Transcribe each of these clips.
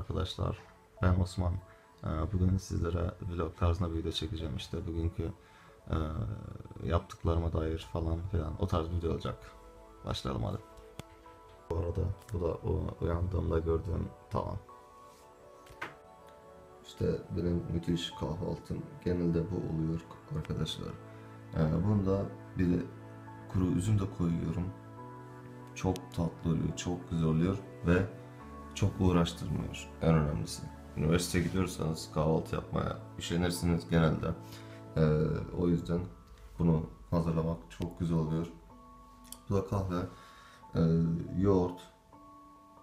arkadaşlar. Ben Osman. Ee, Bugün sizlere vlog tarzında bir video çekeceğim işte bugünkü e, yaptıklarıma dair falan filan o tarz video olacak. Başlayalım hadi. Bu arada bu da uyandığımda gördüğüm tavan. İşte benim müthiş kahvaltım genelde bu oluyor arkadaşlar. Ee, bunda bir kuru üzüm de koyuyorum. Çok tatlı oluyor, çok güzel oluyor ve çok uğraştırmıyor en önemlisi. Üniversiteye gidiyorsanız kahvaltı yapmaya üşenirsiniz genelde. Ee, o yüzden bunu hazırlamak çok güzel oluyor. Bu da kahve, e, yoğurt,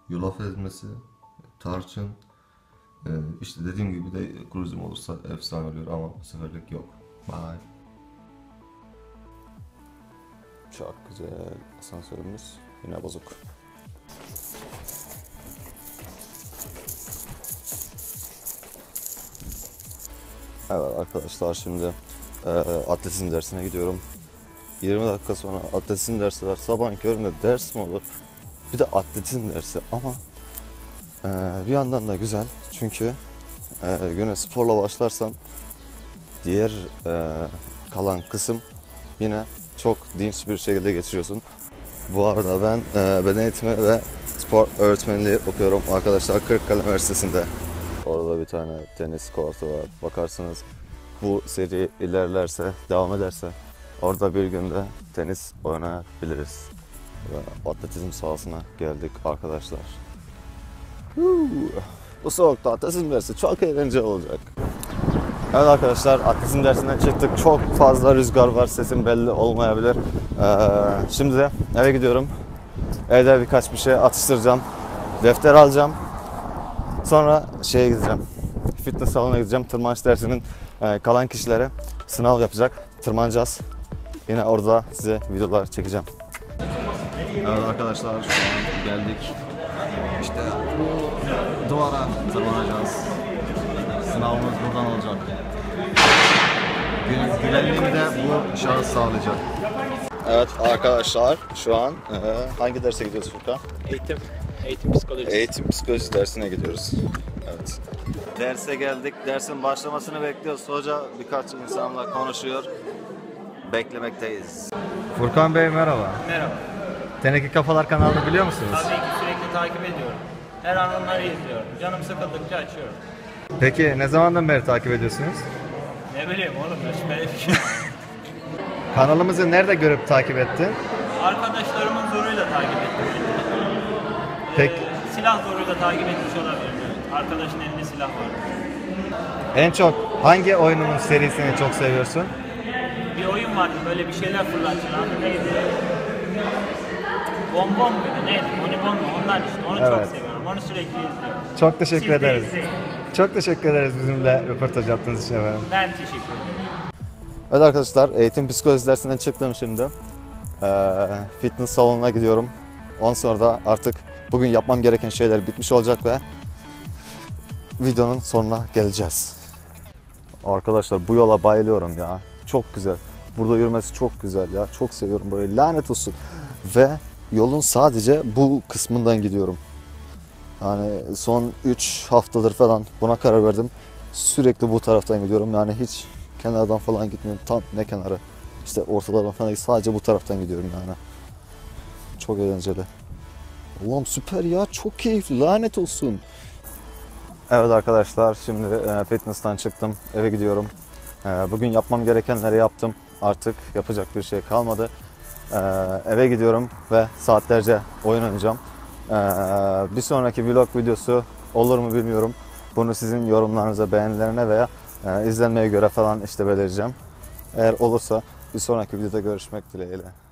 yulaf ezmesi, tarçın. E, işte dediğim gibi de kuru üzüm olursa efsane oluyor ama bu seferlik yok. Bye. Çok güzel asansörümüz yine bozuk. Evet arkadaşlar şimdi e, atletizm dersine gidiyorum. 20 dakika sonra atletizm dersi var. Sabah köründe ders mi olur? Bir de atletizm dersi ama e, bir yandan da güzel çünkü e, güne sporla başlarsan diğer e, kalan kısım yine çok dinç bir şekilde geçiriyorsun. Bu arada ben e, beden eğitimi ve spor öğretmenliği okuyorum arkadaşlar Kırıkkale Üniversitesi'nde. Orada bir tane tenis kortu var. Bakarsınız bu seri ilerlerse, devam ederse orada bir günde tenis oynayabiliriz. Ve atletizm sahasına geldik arkadaşlar. Bu soğukta atletizm dersi çok eğlenceli olacak. Evet arkadaşlar atletizm dersinden çıktık. Çok fazla rüzgar var. Sesim belli olmayabilir. Ee, şimdi eve gidiyorum. Evde birkaç bir şey atıştıracağım. Defter alacağım. Sonra şeye gideceğim. Fitness salonuna gideceğim. Tırmanış dersinin e, kalan kişilere sınav yapacak. Tırmanacağız. Yine orada size videolar çekeceğim. Evet arkadaşlar şu an geldik. İşte duvara tırmanacağız. Sınavımız buradan olacak. Gü- Güvenliğimi de bu şahıs sağlayacak. Evet arkadaşlar şu an e, hangi derse gidiyoruz Furkan? Eğitim, eğitim psikolojisi. Eğitim psikolojisi dersine gidiyoruz. Evet. Derse geldik. Dersin başlamasını bekliyoruz. Hoca birkaç insanla konuşuyor. Beklemekteyiz. Furkan Bey merhaba. Merhaba. Teneke Kafalar kanalını biliyor musunuz? Tabii ki sürekli takip ediyorum. Her an onları izliyorum. Canım sıkıldıkça açıyorum. Peki ne zamandan beri takip ediyorsunuz? Ne bileyim oğlum ya şüpheli bir şey. Kanalımızı nerede görüp takip ettin? Arkadaşlarımın zoruyla takip ettim. Peki. Ee, silah zoruyla takip etmiş olabilirim. evet. Arkadaşın elinde silah var. En çok hangi oyunun serisini çok seviyorsun? Bir oyun vardı böyle bir şeyler fırlatıyor. Adı neydi? Bonbon muydu? Neydi? Bonibon mu? Ondan işte. Onu Evet. çok seviyorum. Onu sürekli izliyorum. Çok teşekkür Siz de ederiz. izleyin. Çok teşekkür ederiz bizimle röportaj yaptığınız için efendim. Ben teşekkür ederim. Evet arkadaşlar eğitim psikolojisi dersinden çıktım şimdi. Ee, fitness salonuna gidiyorum. Ondan sonra da artık bugün yapmam gereken şeyler bitmiş olacak ve videonun sonuna geleceğiz. Arkadaşlar bu yola bayılıyorum ya. Çok güzel. Burada yürümesi çok güzel ya. Çok seviyorum böyle lanet olsun. Ve yolun sadece bu kısmından gidiyorum. Yani son 3 haftadır falan buna karar verdim. Sürekli bu taraftan gidiyorum. Yani hiç kenardan falan gitmiyorum. Tam ne kenarı? İşte ortalardan falan. Sadece bu taraftan gidiyorum yani. Çok eğlenceli. Allah'ım süper ya. Çok keyifli. Lanet olsun. Evet arkadaşlar şimdi e, fitness'tan çıktım. Eve gidiyorum. E, bugün yapmam gerekenleri yaptım. Artık yapacak bir şey kalmadı. E, eve gidiyorum ve saatlerce oyun oynayacağım. Bir sonraki vlog videosu olur mu bilmiyorum. Bunu sizin yorumlarınıza, beğenilerine veya izlenmeye göre falan işte belirleyeceğim. Eğer olursa bir sonraki videoda görüşmek dileğiyle.